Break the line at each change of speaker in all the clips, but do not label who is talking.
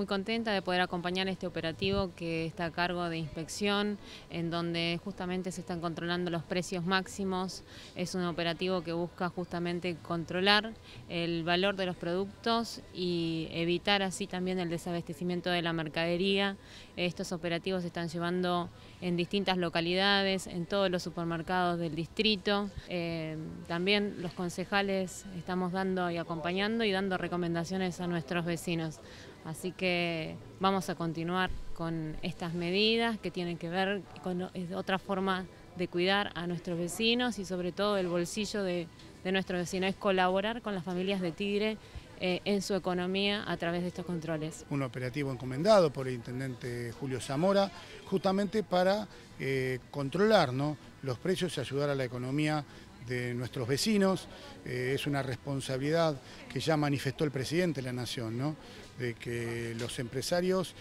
muy contenta de poder acompañar este operativo que está a cargo de inspección, en donde justamente se están controlando los precios máximos. Es un operativo que busca justamente controlar el valor de los productos y evitar así también el desabastecimiento de la mercadería. Estos operativos se están llevando en distintas localidades, en todos los supermercados del distrito. Eh, también los concejales estamos dando y acompañando y dando recomendaciones a nuestros vecinos. Así que vamos a continuar con estas medidas que tienen que ver con otra forma de cuidar a nuestros vecinos y sobre todo el bolsillo de, nuestros vecinos, es colaborar con las familias de Tigre eh, en su economía a través de estos controles.
Un operativo encomendado por el intendente Julio Zamora, justamente para eh, controlar los precios y ayudar a la economía de nuestros vecinos. Eh, es una responsabilidad que ya manifestó el presidente de la Nación, de que los empresarios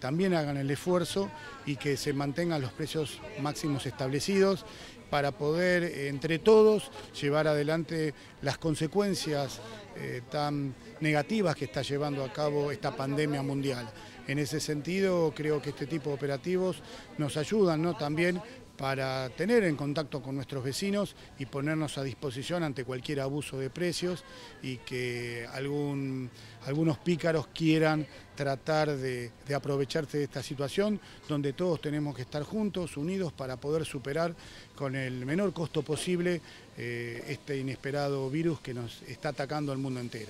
también hagan el esfuerzo y que se mantengan los precios máximos establecidos para poder entre todos llevar adelante las consecuencias eh, tan negativas que está llevando a cabo esta pandemia mundial. En ese sentido creo que este tipo de operativos nos ayudan ¿no? también para tener en contacto con nuestros vecinos y ponernos a disposición ante cualquier abuso de precios y que algún, algunos pícaros quieran tratar de, aprovecharse de esta situación donde todos tenemos que estar juntos, unidos para poder superar con el menor costo posible eh, este inesperado virus que nos está atacando al mundo entero.